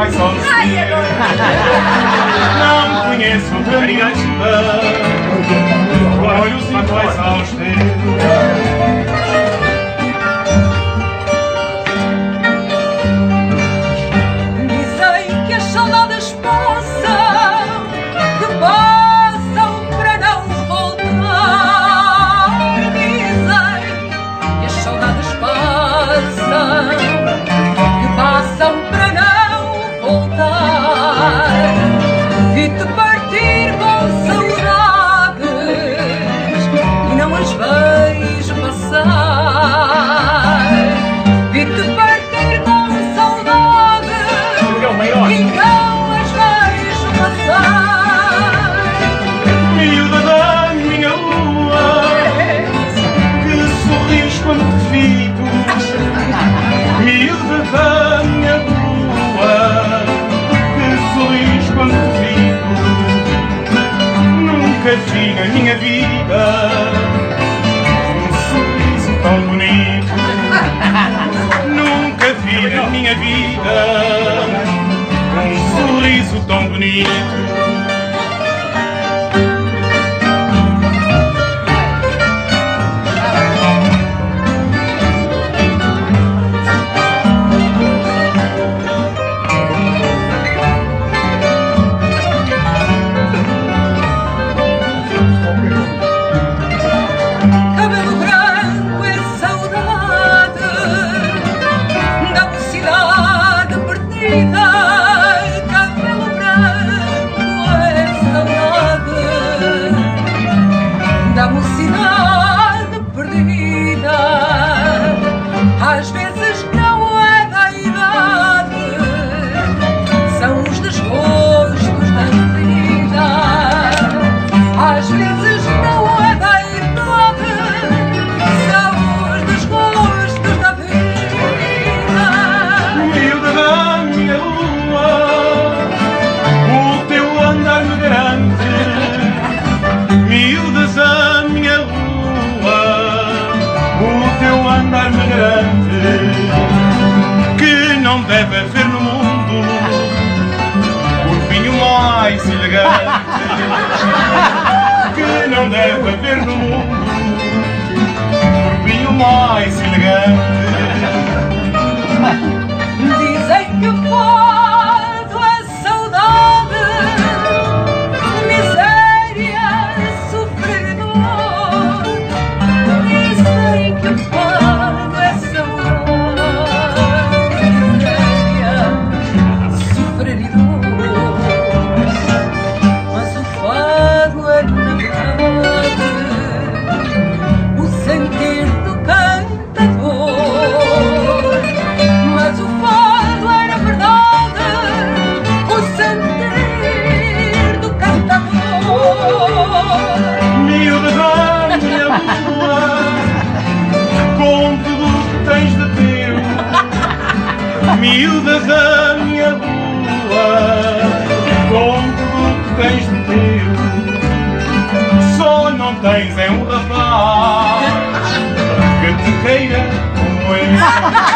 mais sozinho. Não conheço brigadão. Olhos iguais a nunca vi na minha vida um sorriso tão bonito. nunca vi na minha vida um sorriso tão bonito. não deve haver no mundo. Um vinho mais elegante que não deve haver no mundo. Um vinho mais elegante tens é um rapaz que te queira como eu.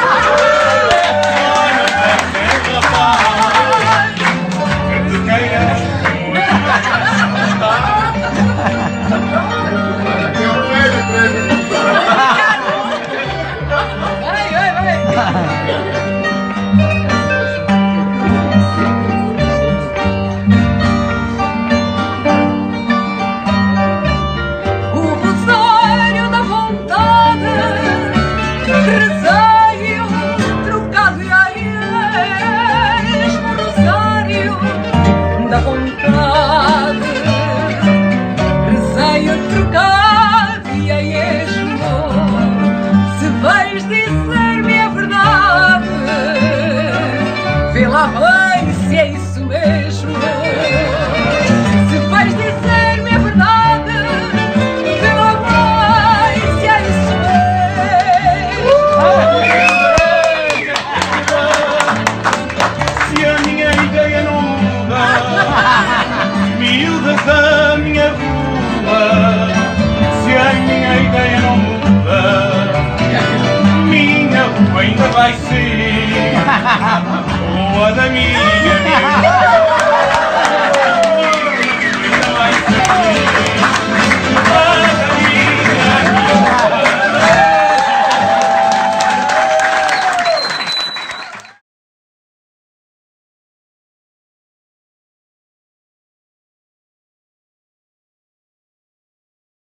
好嘞 Adamina.